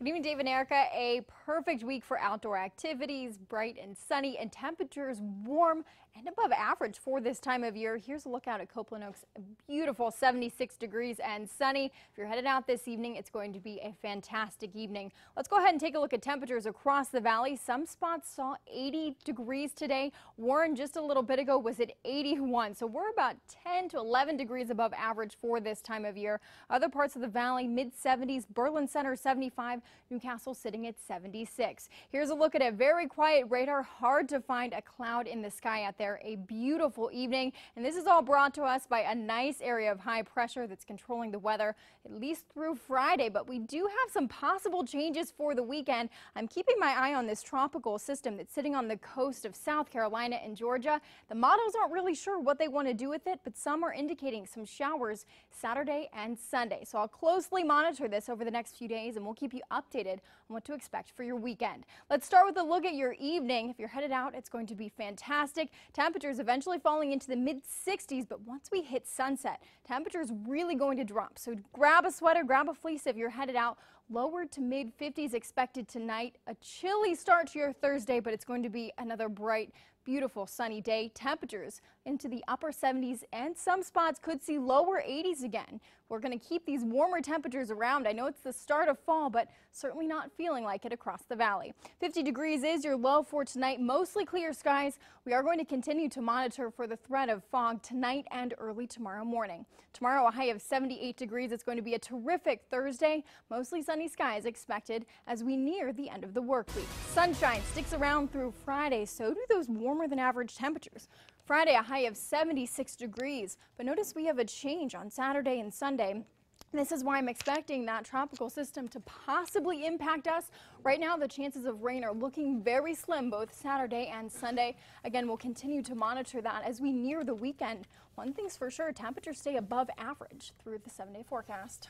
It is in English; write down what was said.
Good evening, Dave and Erica. A perfect week for outdoor activities, bright and sunny, and temperatures warm and above average for this time of year. Here's a look out at Copeland Oaks. Beautiful 76 degrees and sunny. If you're headed out this evening, it's going to be a fantastic evening. Let's go ahead and take a look at temperatures across the valley. Some spots saw 80 degrees today. Warren just a little bit ago was at 81. So we're about 10 to 11 degrees above average for this time of year. Other parts of the valley, mid 70s, Berlin Center 75. New Castle sitting at 76. Here's a look at a very quiet radar. Hard to find a cloud in the sky out there. A beautiful evening. And this is all brought to us by a nice area of high pressure that's controlling the weather at least through Friday. But we do have some possible changes for the weekend. I'm keeping my eye on this tropical system that's sitting on the coast of South Carolina and Georgia. The models aren't really sure what they want to do with it, but some are indicating some showers Saturday and Sunday. So I'll closely monitor this over the next few days and we'll keep you updated on what to expect for your weekend. Let's start with a look at your evening. If you're headed out, it's going to be fantastic. Temperatures eventually falling into the mid 60s, but once we hit sunset, temperatures really going to drop. So grab a sweater, grab a fleece if you're headed out. Lower to mid 50s expected tonight. A chilly start to your Thursday, but it's going to be another bright, beautiful sunny day. Temperatures into the upper 70s and some spots could see lower 80s again. We're going to keep these warmer temperatures around. I know it's the start of fall, but certainly not feeling like it across the valley. 50 degrees is your low for tonight. Mostly clear skies. We are going to continue to monitor for the threat of fog tonight and early tomorrow morning. Tomorrow, a high of 78 degrees. It's going to be a terrific Thursday. Mostly sunny skies expected as we near the end of the work week. Sunshine sticks around through Friday. So do those warmer than average temperatures. Friday, a high of 76 degrees. But notice we have a change on Saturday and Sunday. This is why I'm expecting that tropical system to possibly impact us. Right now, the chances of rain are looking very slim both Saturday and Sunday. Again, we'll continue to monitor that as we near the weekend. One thing's for sure, temperatures stay above average through the seven day forecast.